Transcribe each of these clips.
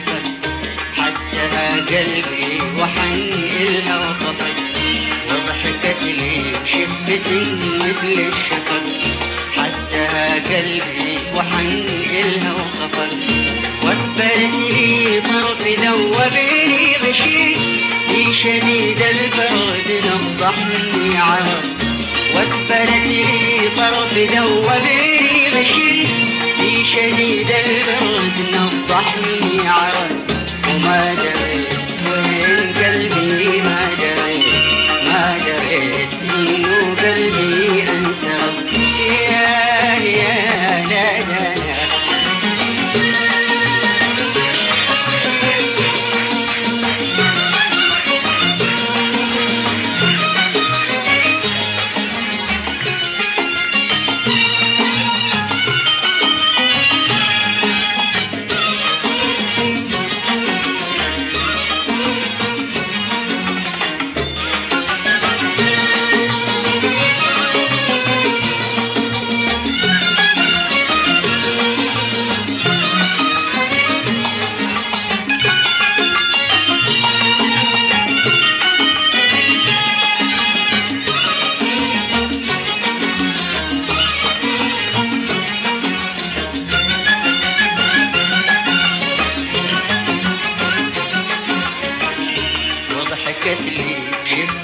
الشفق حسها قلبي وحن إلها وخفت وضحكت لي بشفة مثل الشفق حسها قلبي وحن إلها وخفت واسبلت لي طرف ذوبني غشي. في شديد البرد نضحني عرق. واسبلت لي طرف ذوبني غشي. في شديد البرد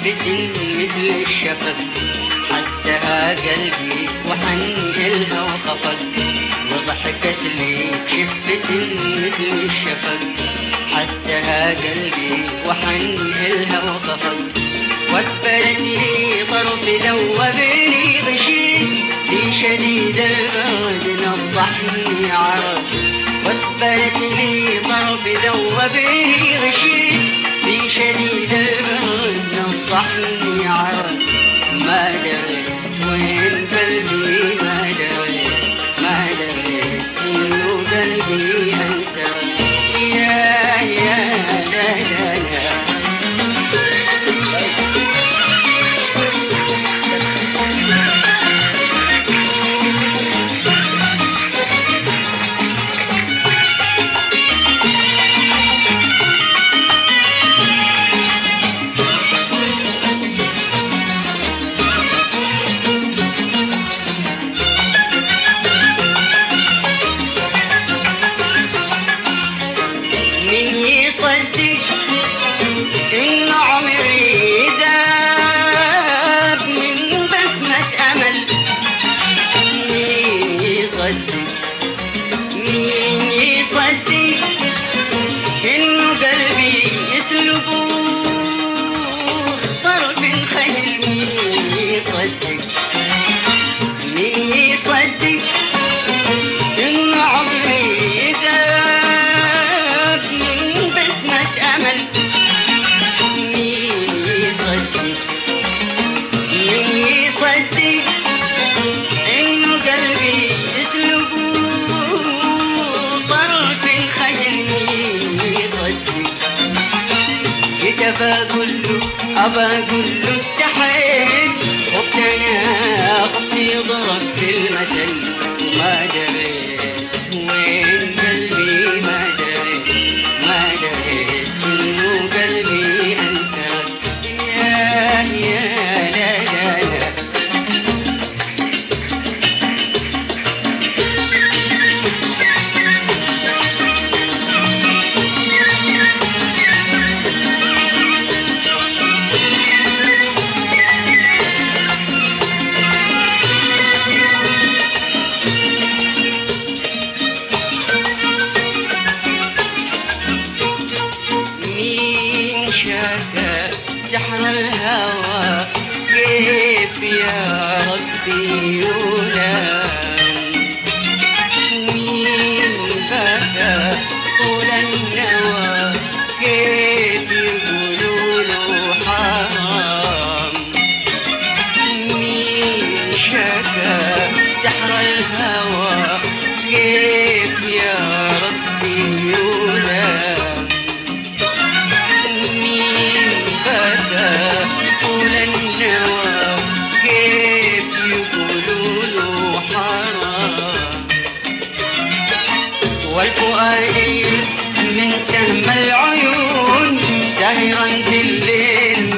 بشفة مثل الشفق. حسها قلبي وحن إلها وخفق. وضحكت لي بشفة مثل الشفق. حسها قلبي وحن إلها وخفق. واسبلت لي طرف ذوبني غشي. في شديد البرد نضحني عرق. واسبلت لي طرف ذوبني غشي. جيت أبى أقول له أبى أقول له استحيت. خفت أنا خفت يضرب بالمثل شاف سحر الهوى كيف يا يقولوا حرام والفؤاد من سهم العيون سهرا بالليل